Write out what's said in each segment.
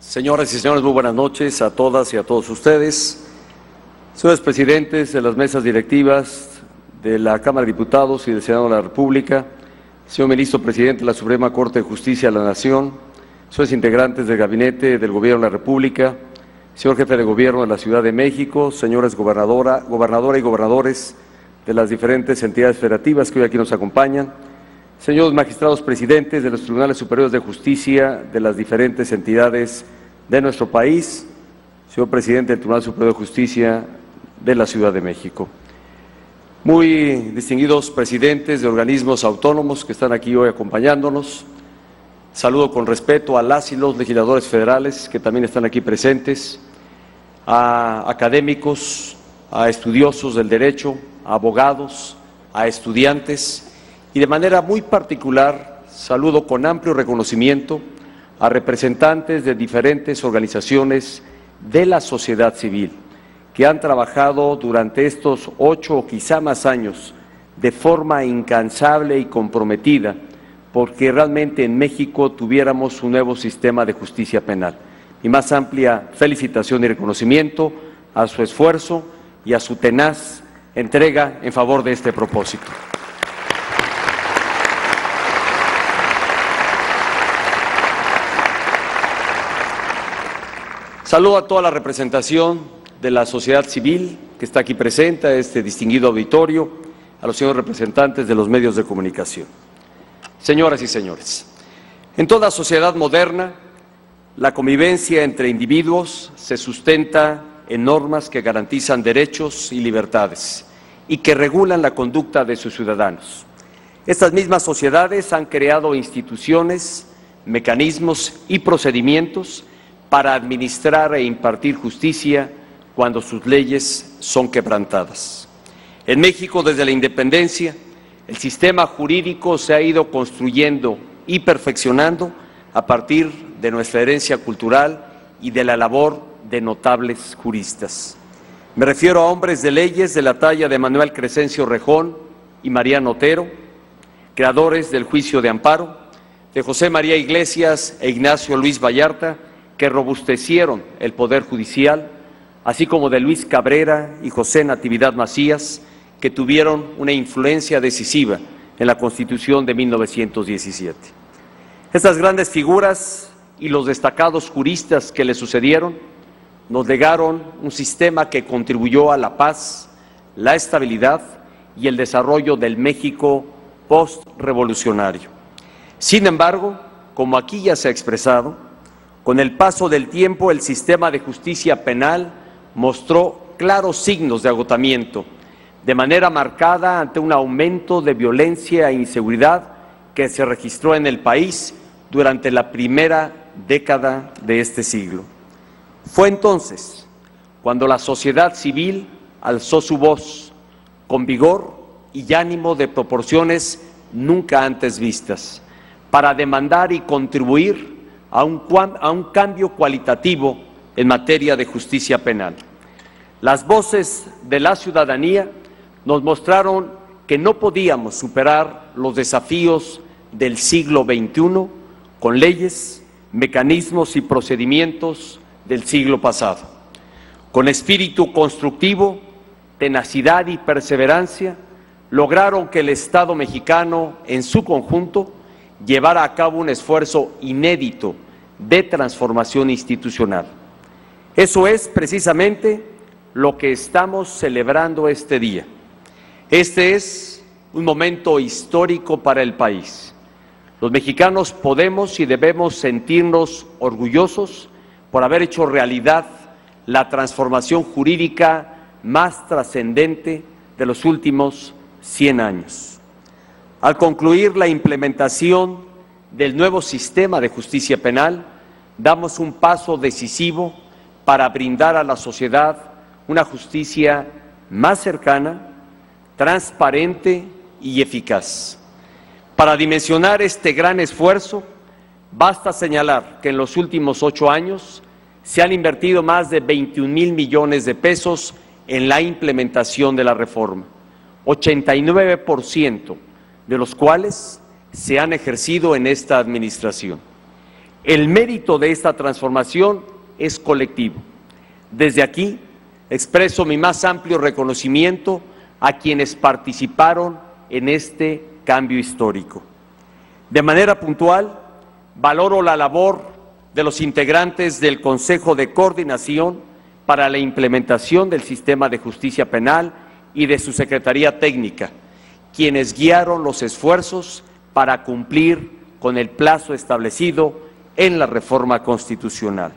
Señoras y señores, muy buenas noches a todas y a todos ustedes. Señores presidentes de las mesas directivas de la Cámara de Diputados y del Senado de la República, señor ministro presidente de la Suprema Corte de Justicia de la Nación, señores integrantes del Gabinete del Gobierno de la República, señor jefe de Gobierno de la Ciudad de México, señores gobernadora, gobernadora y gobernadores de las diferentes entidades federativas que hoy aquí nos acompañan, señores magistrados presidentes de los Tribunales Superiores de Justicia de las diferentes entidades de nuestro país, señor presidente del Tribunal Superior de Justicia de la Ciudad de México. Muy distinguidos presidentes de organismos autónomos que están aquí hoy acompañándonos. Saludo con respeto a las y los legisladores federales que también están aquí presentes, a académicos, a estudiosos del derecho, a abogados, a estudiantes y de manera muy particular saludo con amplio reconocimiento a representantes de diferentes organizaciones de la sociedad civil que han trabajado durante estos ocho o quizá más años de forma incansable y comprometida porque realmente en México tuviéramos un nuevo sistema de justicia penal. Mi más amplia felicitación y reconocimiento a su esfuerzo y a su tenaz entrega en favor de este propósito. Saludo a toda la representación de la sociedad civil que está aquí presente, a este distinguido auditorio, a los señores representantes de los medios de comunicación. Señoras y señores, en toda sociedad moderna, la convivencia entre individuos se sustenta en normas que garantizan derechos y libertades y que regulan la conducta de sus ciudadanos. Estas mismas sociedades han creado instituciones, mecanismos y procedimientos para administrar e impartir justicia cuando sus leyes son quebrantadas. En México, desde la independencia, el sistema jurídico se ha ido construyendo y perfeccionando a partir de nuestra herencia cultural y de la labor de notables juristas. Me refiero a hombres de leyes de la talla de Manuel Crescencio Rejón y Mariano Otero, creadores del juicio de amparo, de José María Iglesias e Ignacio Luis Vallarta, que robustecieron el Poder Judicial, así como de Luis Cabrera y José Natividad Macías, que tuvieron una influencia decisiva en la Constitución de 1917. Estas grandes figuras y los destacados juristas que le sucedieron nos legaron un sistema que contribuyó a la paz, la estabilidad y el desarrollo del México post-revolucionario. Sin embargo, como aquí ya se ha expresado, con el paso del tiempo, el sistema de justicia penal mostró claros signos de agotamiento, de manera marcada ante un aumento de violencia e inseguridad que se registró en el país durante la primera década de este siglo. Fue entonces cuando la sociedad civil alzó su voz con vigor y ánimo de proporciones nunca antes vistas, para demandar y contribuir a un, a un cambio cualitativo en materia de justicia penal. Las voces de la ciudadanía nos mostraron que no podíamos superar los desafíos del siglo XXI con leyes, mecanismos y procedimientos del siglo pasado. Con espíritu constructivo, tenacidad y perseverancia, lograron que el Estado mexicano en su conjunto llevar a cabo un esfuerzo inédito de transformación institucional. Eso es precisamente lo que estamos celebrando este día. Este es un momento histórico para el país. Los mexicanos podemos y debemos sentirnos orgullosos por haber hecho realidad la transformación jurídica más trascendente de los últimos 100 años. Al concluir la implementación del nuevo sistema de justicia penal, damos un paso decisivo para brindar a la sociedad una justicia más cercana, transparente y eficaz. Para dimensionar este gran esfuerzo, basta señalar que en los últimos ocho años se han invertido más de 21 mil millones de pesos en la implementación de la reforma, 89% de los cuales se han ejercido en esta administración. El mérito de esta transformación es colectivo. Desde aquí expreso mi más amplio reconocimiento a quienes participaron en este cambio histórico. De manera puntual, valoro la labor de los integrantes del Consejo de Coordinación para la implementación del sistema de justicia penal y de su Secretaría Técnica, quienes guiaron los esfuerzos para cumplir con el plazo establecido en la reforma constitucional.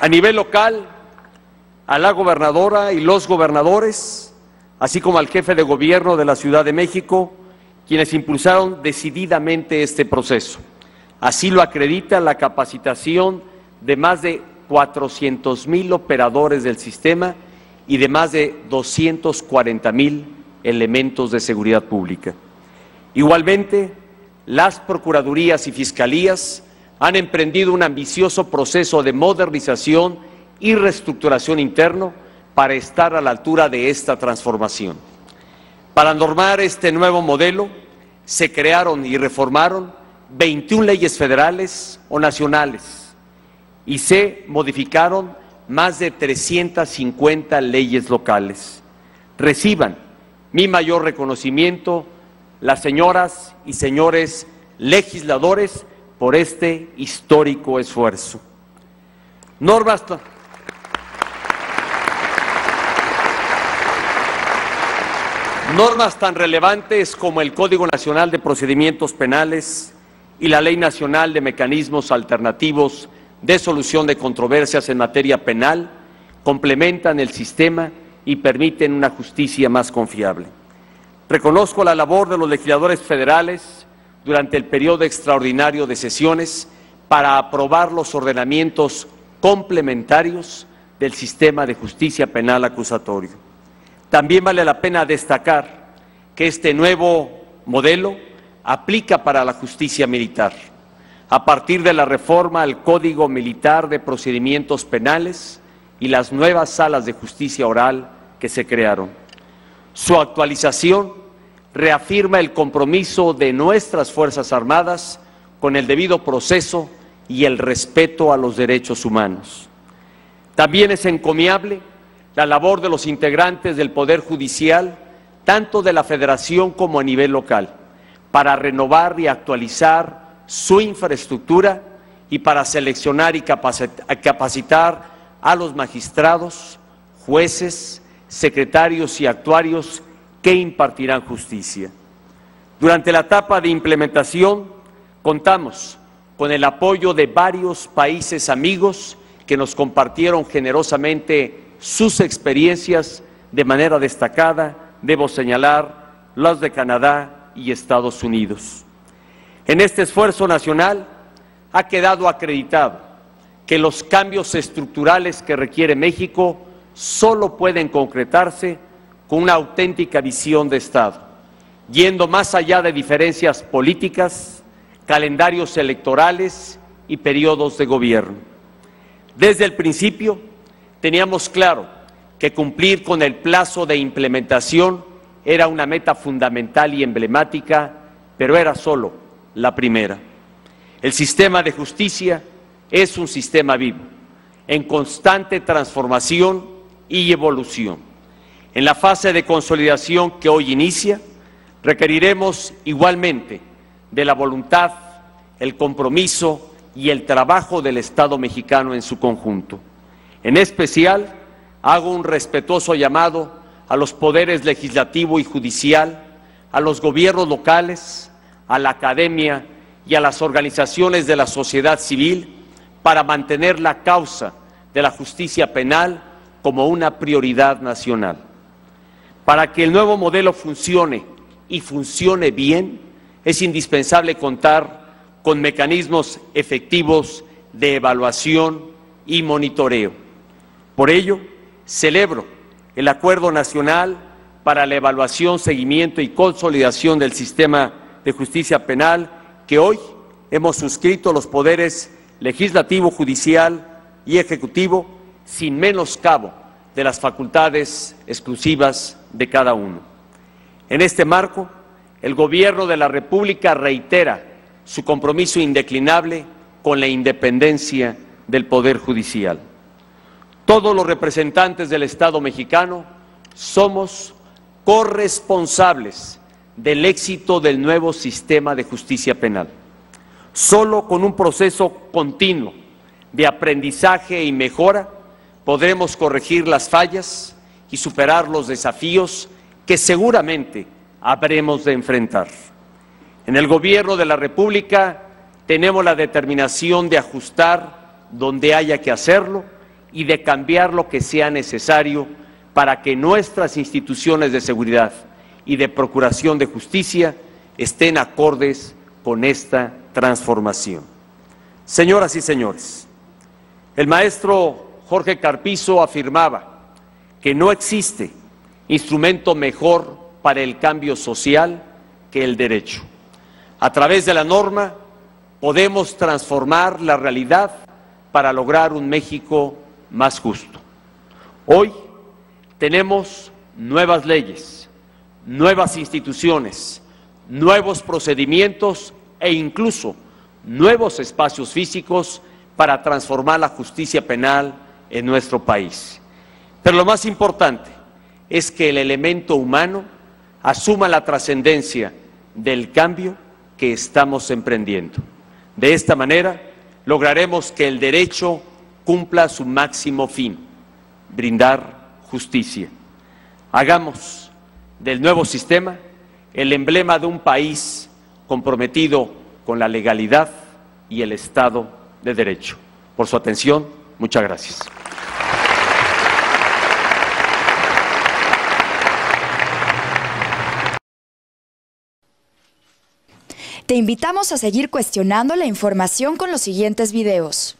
A nivel local, a la gobernadora y los gobernadores, así como al jefe de gobierno de la Ciudad de México, quienes impulsaron decididamente este proceso. Así lo acredita la capacitación de más de 400 mil operadores del sistema y de más de 240 mil elementos de seguridad pública. Igualmente, las Procuradurías y Fiscalías han emprendido un ambicioso proceso de modernización y reestructuración interno para estar a la altura de esta transformación. Para normar este nuevo modelo, se crearon y reformaron 21 leyes federales o nacionales y se modificaron más de 350 leyes locales. Reciban mi mayor reconocimiento las señoras y señores legisladores por este histórico esfuerzo. Normas, tan relevantes como el Código Nacional de Procedimientos Penales y la Ley Nacional de Mecanismos Alternativos de Solución de Controversias en materia penal complementan el sistema y permiten una justicia más confiable. Reconozco la labor de los legisladores federales durante el periodo extraordinario de sesiones para aprobar los ordenamientos complementarios del sistema de justicia penal acusatorio. También vale la pena destacar que este nuevo modelo aplica para la justicia militar. A partir de la reforma al Código Militar de Procedimientos Penales y las nuevas salas de justicia oral que se crearon. Su actualización reafirma el compromiso de nuestras Fuerzas Armadas con el debido proceso y el respeto a los derechos humanos. También es encomiable la labor de los integrantes del Poder Judicial, tanto de la Federación como a nivel local, para renovar y actualizar su infraestructura y para seleccionar y capacitar a los magistrados, jueces, secretarios y actuarios que impartirán justicia. Durante la etapa de implementación contamos con el apoyo de varios países amigos que nos compartieron generosamente sus experiencias de manera destacada, debo señalar, las de Canadá y Estados Unidos. En este esfuerzo nacional ha quedado acreditado que los cambios estructurales que requiere México solo pueden concretarse con una auténtica visión de Estado, yendo más allá de diferencias políticas, calendarios electorales y periodos de gobierno. Desde el principio teníamos claro que cumplir con el plazo de implementación era una meta fundamental y emblemática, pero era solo la primera. El sistema de justicia es un sistema vivo, en constante transformación y evolución en la fase de consolidación que hoy inicia, requeriremos igualmente de la voluntad, el compromiso y el trabajo del Estado mexicano en su conjunto. En especial, hago un respetuoso llamado a los poderes legislativo y judicial, a los gobiernos locales, a la academia y a las organizaciones de la sociedad civil para mantener la causa de la justicia penal como una prioridad nacional. Para que el nuevo modelo funcione y funcione bien, es indispensable contar con mecanismos efectivos de evaluación y monitoreo. Por ello, celebro el Acuerdo Nacional para la Evaluación, Seguimiento y Consolidación del Sistema de Justicia Penal que hoy hemos suscrito los poderes legislativo, judicial y ejecutivo sin menoscabo de las facultades exclusivas de cada uno. En este marco, el Gobierno de la República reitera su compromiso indeclinable con la independencia del Poder Judicial. Todos los representantes del Estado mexicano somos corresponsables del éxito del nuevo sistema de justicia penal. Solo con un proceso continuo de aprendizaje y mejora podremos corregir las fallas y superar los desafíos que seguramente habremos de enfrentar. En el Gobierno de la República tenemos la determinación de ajustar donde haya que hacerlo y de cambiar lo que sea necesario para que nuestras instituciones de seguridad y de procuración de justicia estén acordes con esta transformación. Señoras y señores, el maestro Jorge Carpizo afirmaba que no existe instrumento mejor para el cambio social que el derecho. A través de la norma podemos transformar la realidad para lograr un México más justo. Hoy tenemos nuevas leyes, nuevas instituciones, nuevos procedimientos e incluso nuevos espacios físicos para transformar la justicia penal en nuestro país. Pero lo más importante es que el elemento humano asuma la trascendencia del cambio que estamos emprendiendo. De esta manera lograremos que el derecho cumpla su máximo fin, brindar justicia. Hagamos del nuevo sistema el emblema de un país comprometido con la legalidad y el Estado de Derecho. Por su atención, muchas gracias. Te invitamos a seguir cuestionando la información con los siguientes videos.